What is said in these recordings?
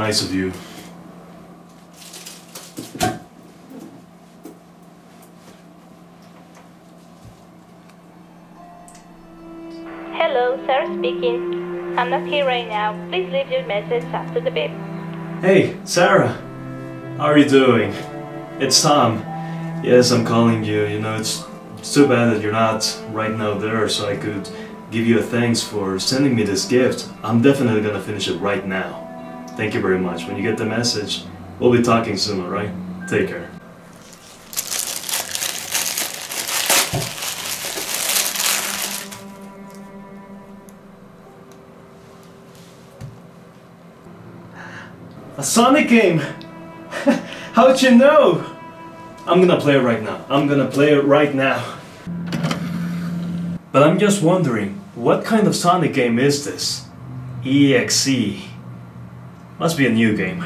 nice of you. Hello, Sarah speaking. I'm not here right now. Please leave your message after the beep. Hey, Sarah. How are you doing? It's Tom. Yes, I'm calling you. You know, it's, it's too bad that you're not right now there so I could give you a thanks for sending me this gift. I'm definitely gonna finish it right now. Thank you very much. When you get the message, we'll be talking soon, alright? Take care. A Sonic game! How'd you know? I'm gonna play it right now. I'm gonna play it right now. But I'm just wondering, what kind of Sonic game is this? EXE. Must be a new game.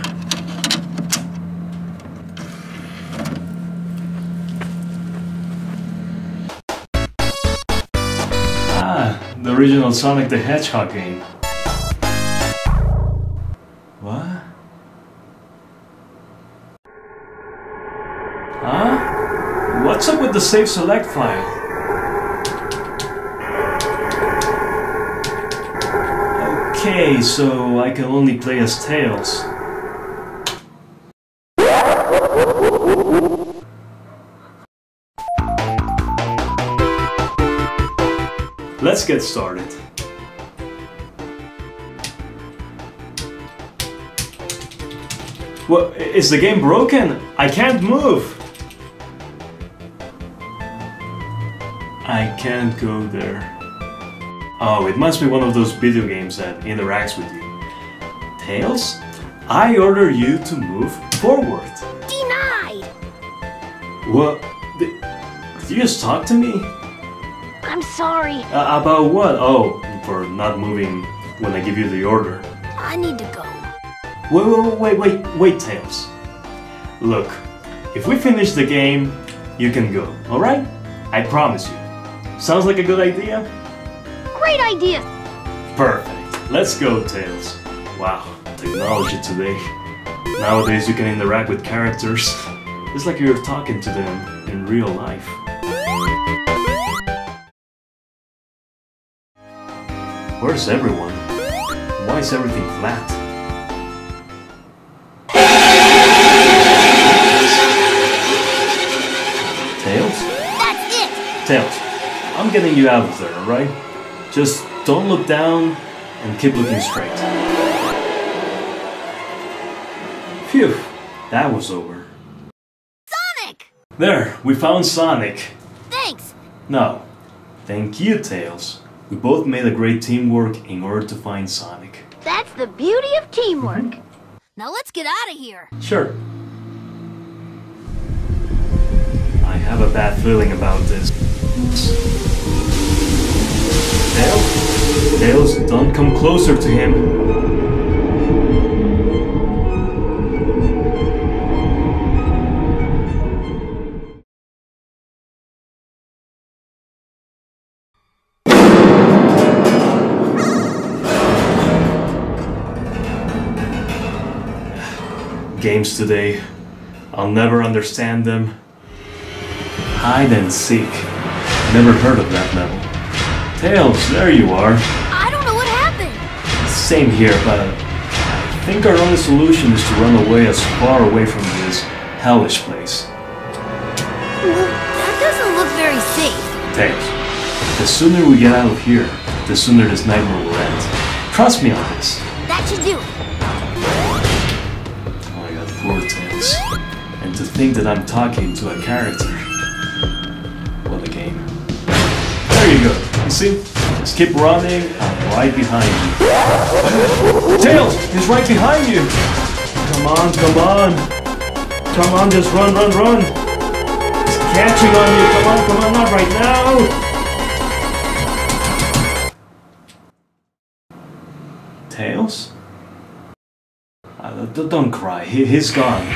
Ah, the original Sonic the Hedgehog game. What? Huh? What's up with the save select file? Okay, so I can only play as Tails. Let's get started. What, is the game broken? I can't move! I can't go there. Oh, it must be one of those video games that interacts with you. Tails? I order you to move forward. Denied! What? Did, you just talk to me? I'm sorry. Uh, about what? Oh, for not moving when I give you the order. I need to go. Wait, wait, wait, wait, wait, Tails. Look, if we finish the game, you can go, alright? I promise you. Sounds like a good idea? Great idea! Perfect. Let's go, Tails. Wow, technology today. Nowadays you can interact with characters. It's like you're talking to them in real life. Where's everyone? Why is everything flat? Tails? That's it! Tails, I'm getting you out of there, alright? Just don't look down and keep looking straight. Phew, that was over. Sonic! There, we found Sonic. Thanks! No, thank you, Tails. We both made a great teamwork in order to find Sonic. That's the beauty of teamwork. Mm-hmm. Now let's get out of here. Sure. I have a bad feeling about this. Tails? Tails, don't come closer to him. Games today, I'll never understand them. Hide and seek. Never heard of that level. Tails, there you are. I don't know what happened. Same here, but I think our only solution is to run away as far away from this hellish place. Well, that doesn't look very safe. Tails, the sooner we get out of here, the sooner this nightmare will end. Trust me on this. That should do it. Oh my god, poor Tails. And to think that I'm talking to a character. What a game. There you go. You see? Just keep running. I'm right behind you. Tails! He's right behind you! Come on, come on! Come on, just run, run, run! He's catching on you! Come on, come on, not right now! Tails? Uh, don't cry. He, he's gone.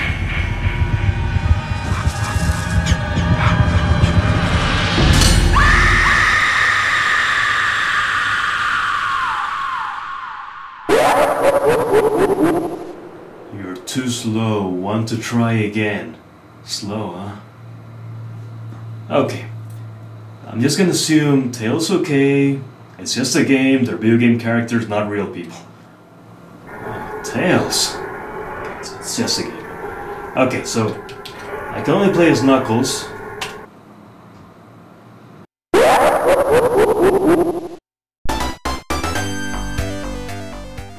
Slow. Want to try again. Slow, huh? Okay. I'm just gonna assume Tails okay. It's just a game, they're video game characters, not real people. Tails. It's just a game. Okay, so I can only play as Knuckles.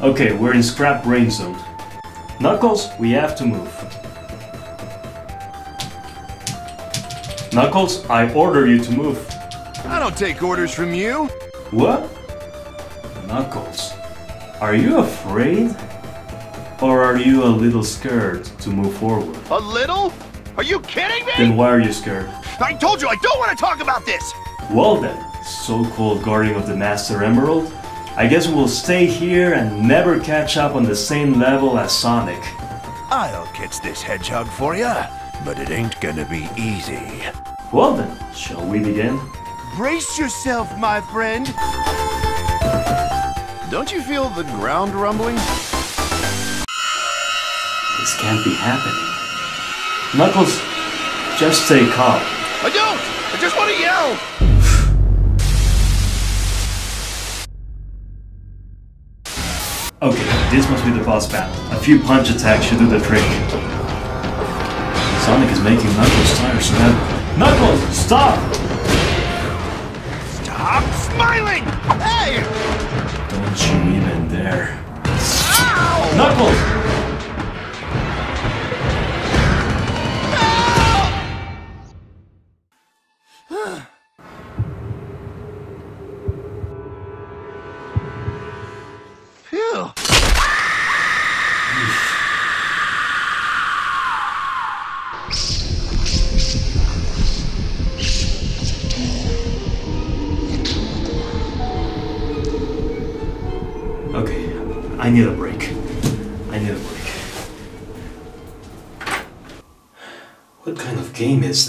Okay, we're in Scrap Brain Zone. Knuckles, we have to move. Knuckles, I order you to move. I don't take orders from you. What? Knuckles, are you afraid? Or are you a little scared to move forward? A little? Are you kidding me? Then why are you scared? I told you I don't want to talk about this. Well then, so-called guardian of the Master Emerald, I guess we'll stay here and never catch up on the same level as Sonic. I'll catch this hedgehog for you, but it ain't gonna be easy. Well then, shall we begin? Brace yourself, my friend. Don't you feel the ground rumbling? This can't be happening. Knuckles, just stay calm. I don't! I just want to yell! Okay, this must be the boss battle. A few punch attacks should do the trick. Sonic is making Knuckles tiresome. Knuckles, stop! Stop smiling! Hey! Don't you even dare. Ow! Knuckles!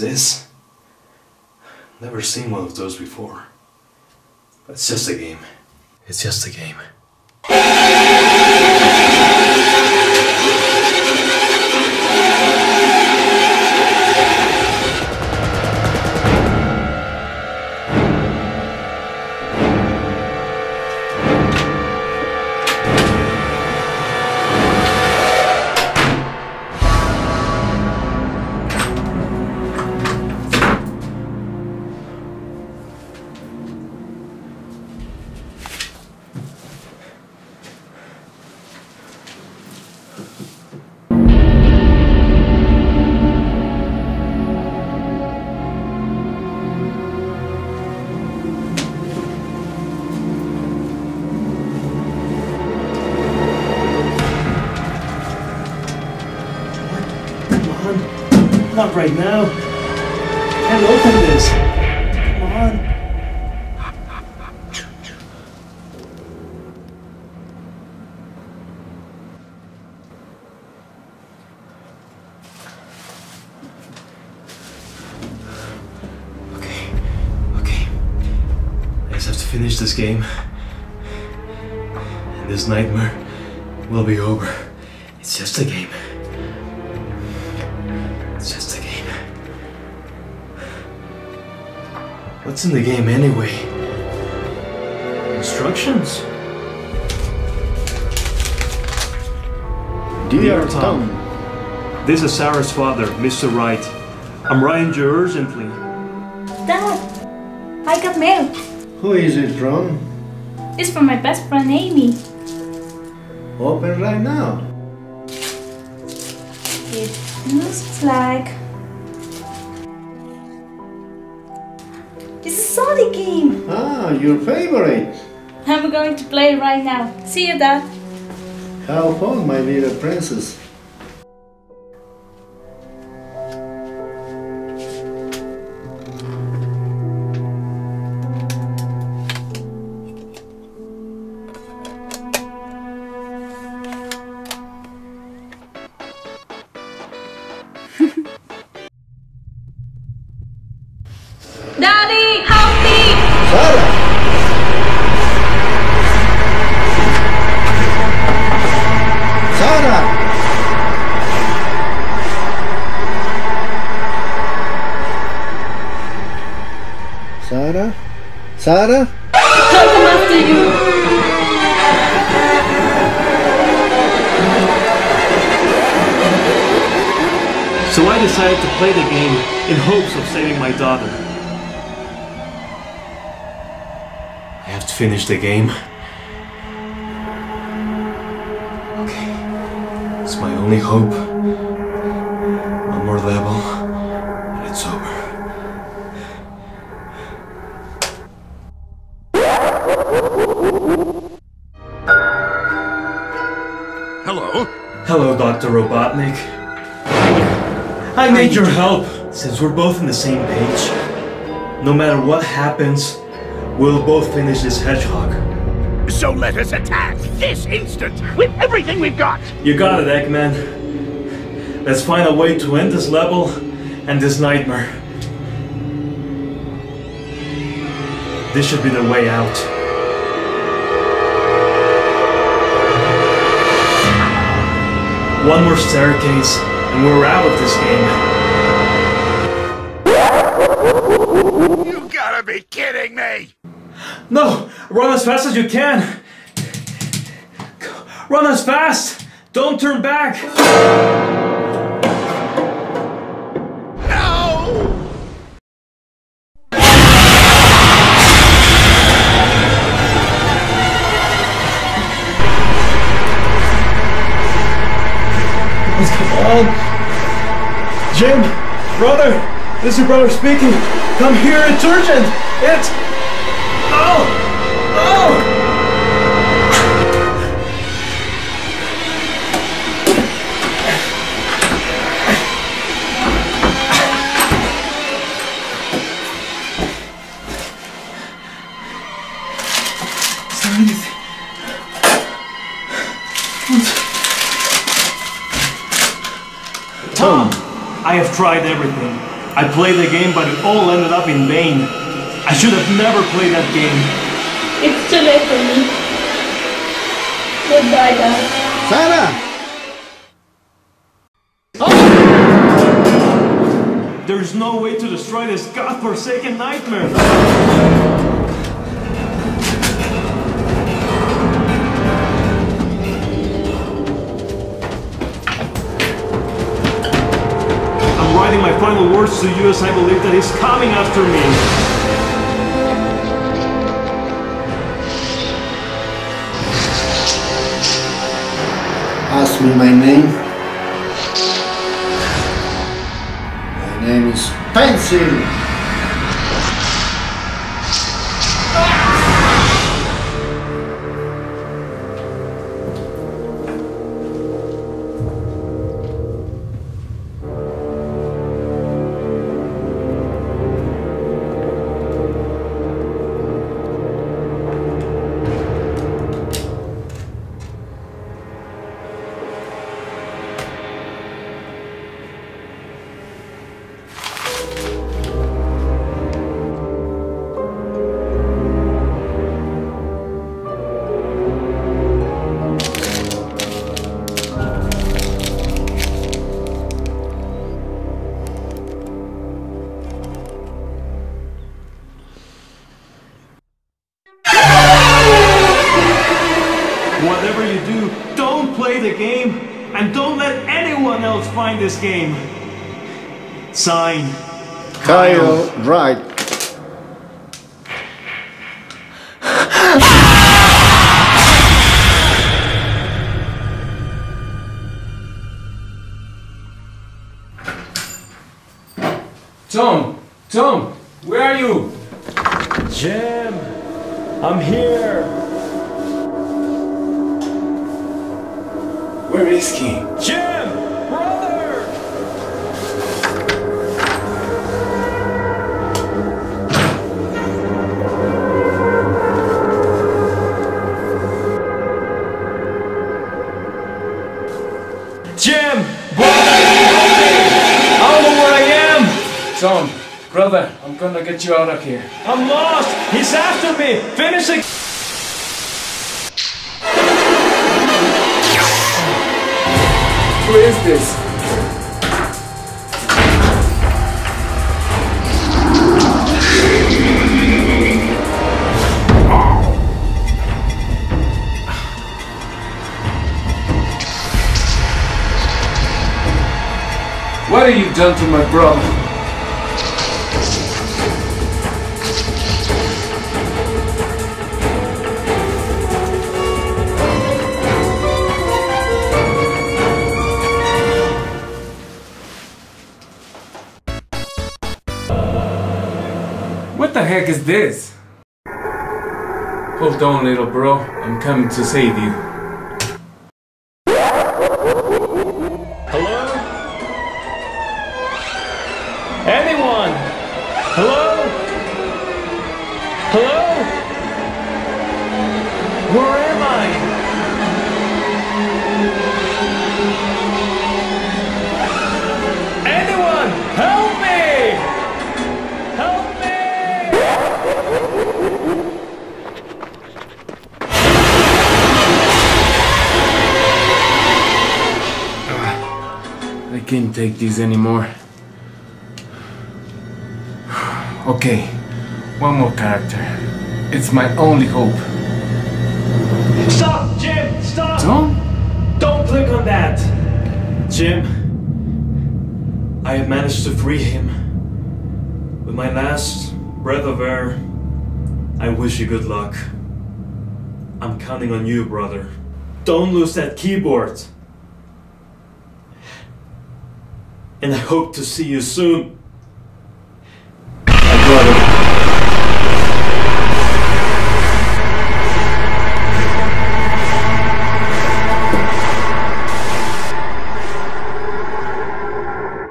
This? Never seen one of those before. It's just a game. It's just a game. Right now. Can't open this. Come on. Okay. Okay. I just have to finish this game. And this nightmare will be over. It's just a game. What's in the game anyway? Instructions? Dear Tom, this is Sarah's father, Mr. Wright. I'm writing you urgently. Dad, I got mail. Who is it from? It's from my best friend Amy. Open right now. It looks like. Sonic game. Ah, your favorite. I'm going to play right now. See you, Dad. Have fun, my little princess. Sarah? I'll come after you. So I decided to play the game in hopes of saving my daughter. I have to finish the game. Okay. It's my only hope. Dr. Robotnik. I need your help since we're both on the same page. No matter what happens, we'll both finish this hedgehog. So let us attack this instant with everything we've got. You got it, Eggman. Let's find a way to end this level and this nightmare. This should be the way out. One more staircase, and we're out of this game. You gotta be kidding me! No! Run as fast as you can! Run as fast! Don't turn back! Come on! Jim! Brother! This is your brother speaking! Come here, it's urgent! It's... Oh! Tried everything. I played the game, but it all ended up in vain. I should have never played that game. It's too late for me. Goodbye, Dad. Sarah! There's no way to destroy this godforsaken nightmare. My final words to you as I believe that he's coming after me. Ask me my name. My name is Pencil. Tom! Tom! Where are you? Jim! I'm here! Where is he? Jim! Son, brother, I'm gonna get you out of here. I'm lost! He's after me! Finish it! Who is this? What have you done to my brother? Heck is this? Hold on, little bro. I'm coming to save you. Can't take these anymore. Okay, one more character. It's my only hope. Stop, Jim! Stop! Don't? Don't click on that! Jim, I have managed to free him. With my last breath of air, I wish you good luck. I'm counting on you, brother. Don't lose that keyboard. And I hope to see you soon.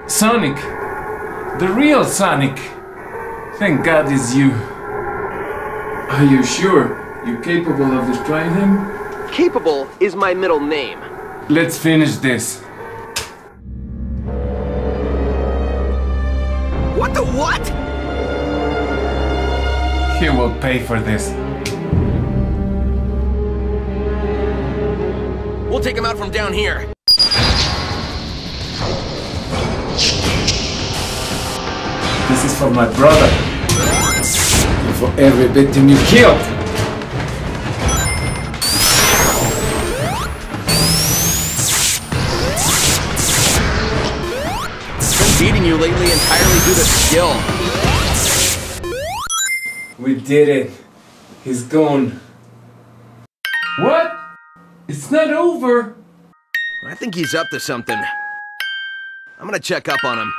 Sonic! The real Sonic! Thank God it's you. Are you sure you're capable of destroying him? Capable is my middle name. Let's finish this. He will pay for this. We'll take him out from down here. This is for my brother. And for every victim you killed. Been beating you lately entirely due to skill. We did it. He's gone. What? It's not over. I think he's up to something. I'm gonna check up on him.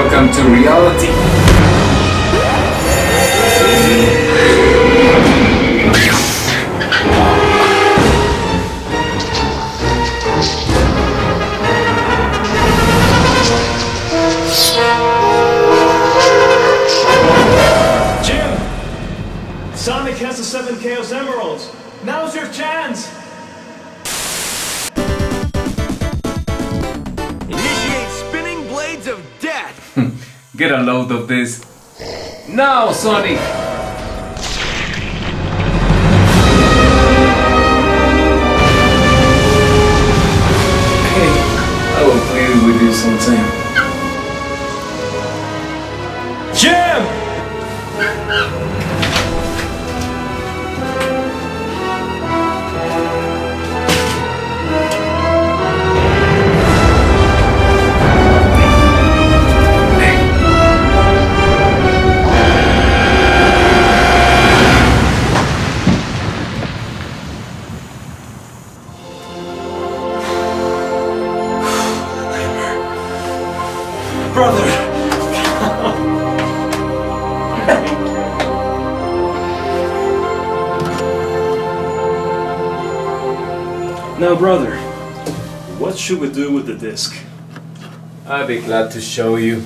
Welcome to reality. Get a load of this. Now, Sonic! Hey, I will play with you sometime. Jam! Disc? I'd be glad to show you.